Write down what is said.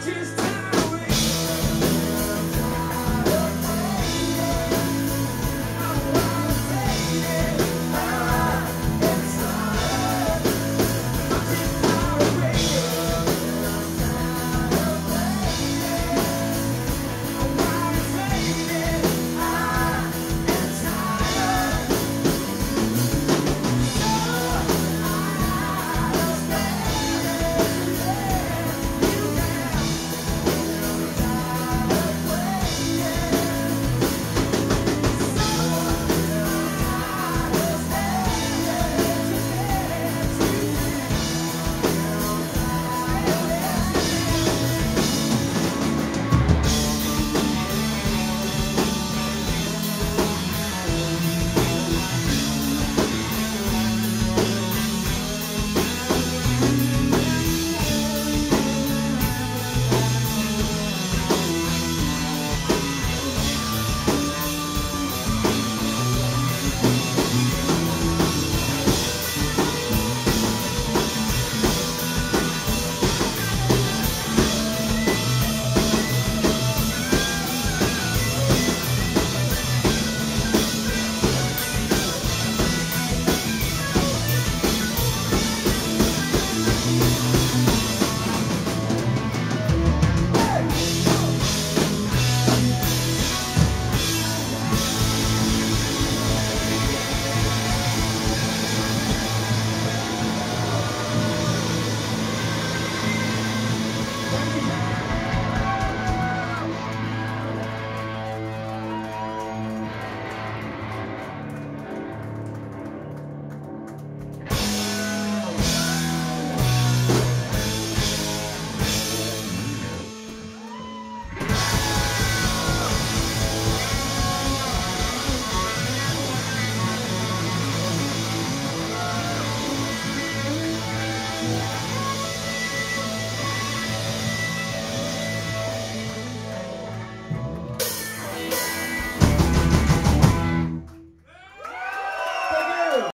Just.